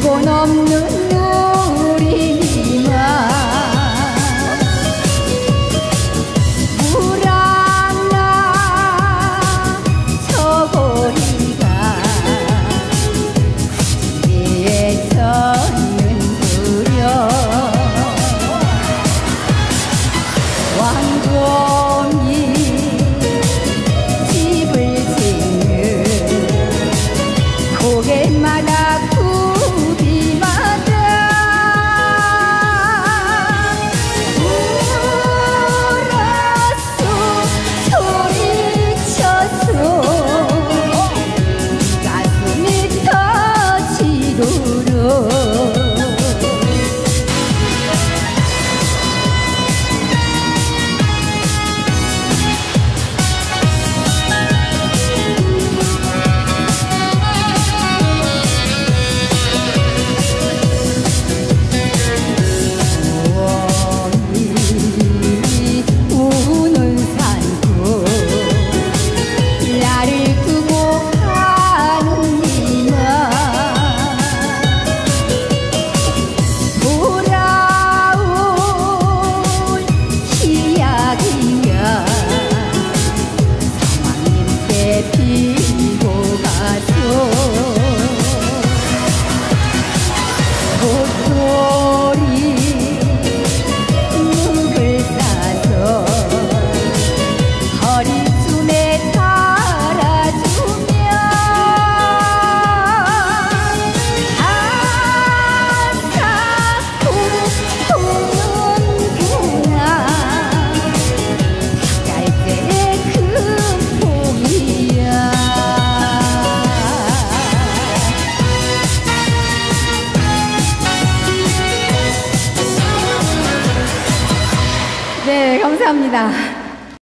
지고 넘는 우리만 불안나 서고리가 위에 섰는 구려 왕곰이 집을 짓는 고개마다 감사합니다.